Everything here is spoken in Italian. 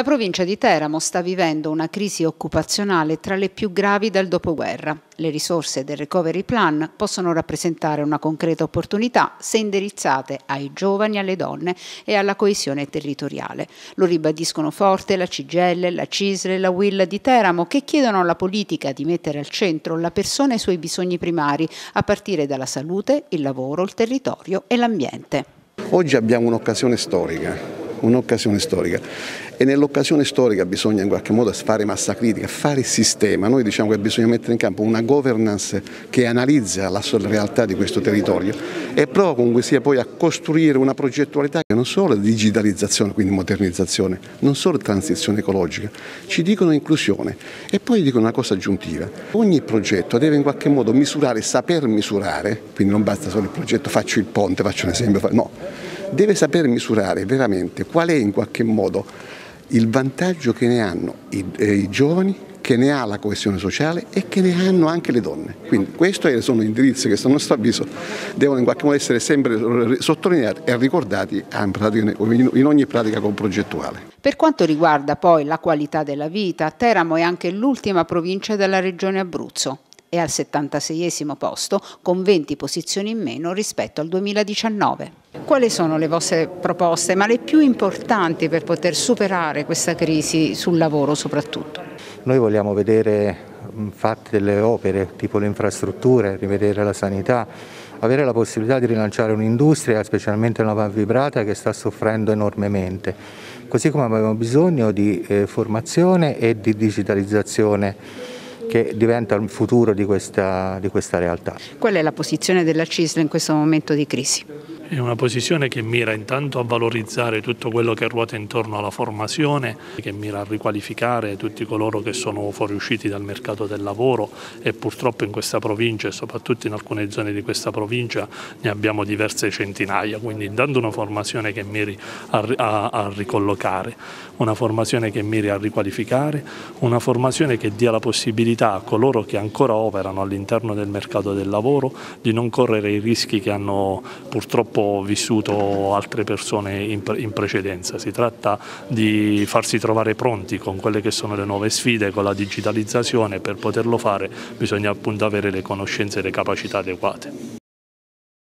La provincia di Teramo sta vivendo una crisi occupazionale tra le più gravi dal dopoguerra. Le risorse del Recovery Plan possono rappresentare una concreta opportunità se indirizzate ai giovani, alle donne e alla coesione territoriale. Lo ribadiscono forte la CGL, la CISL e la WIL di Teramo che chiedono alla politica di mettere al centro la persona e i suoi bisogni primari a partire dalla salute, il lavoro, il territorio e l'ambiente. Oggi abbiamo un'occasione storica un'occasione storica e nell'occasione storica bisogna in qualche modo fare massa critica, fare sistema. Noi diciamo che bisogna mettere in campo una governance che analizza la realtà di questo territorio e prova comunque sia poi a costruire una progettualità che non solo digitalizzazione, quindi modernizzazione, non solo transizione ecologica, ci dicono inclusione e poi dicono una cosa aggiuntiva. Ogni progetto deve in qualche modo misurare, saper misurare, quindi non basta solo il progetto, faccio il ponte, faccio un esempio, no, deve saper misurare veramente qual è in qualche modo il vantaggio che ne hanno i, eh, i giovani, che ne ha la coesione sociale e che ne hanno anche le donne. Quindi questi sono indirizzi che a nostro avviso devono in qualche modo essere sempre sottolineati e ricordati in ogni pratica progettuale. Per quanto riguarda poi la qualità della vita, Teramo è anche l'ultima provincia della regione Abruzzo è al 76 posto con 20 posizioni in meno rispetto al 2019. Quali sono le vostre proposte, ma le più importanti per poter superare questa crisi sul lavoro soprattutto? Noi vogliamo vedere fatte delle opere tipo le infrastrutture, rivedere la sanità, avere la possibilità di rilanciare un'industria, specialmente la vibrata, che sta soffrendo enormemente. Così come abbiamo bisogno di eh, formazione e di digitalizzazione che diventa il futuro di questa, di questa realtà. Qual è la posizione della CISL in questo momento di crisi? È una posizione che mira intanto a valorizzare tutto quello che ruota intorno alla formazione, che mira a riqualificare tutti coloro che sono fuoriusciti dal mercato del lavoro e purtroppo in questa provincia e soprattutto in alcune zone di questa provincia ne abbiamo diverse centinaia, quindi intanto una formazione che miri a, a, a ricollocare, una formazione che miri a riqualificare, una formazione che dia la possibilità a coloro che ancora operano all'interno del mercato del lavoro di non correre i rischi che hanno purtroppo purtroppo vissuto altre persone in, in precedenza. Si tratta di farsi trovare pronti con quelle che sono le nuove sfide, con la digitalizzazione, per poterlo fare bisogna appunto avere le conoscenze e le capacità adeguate.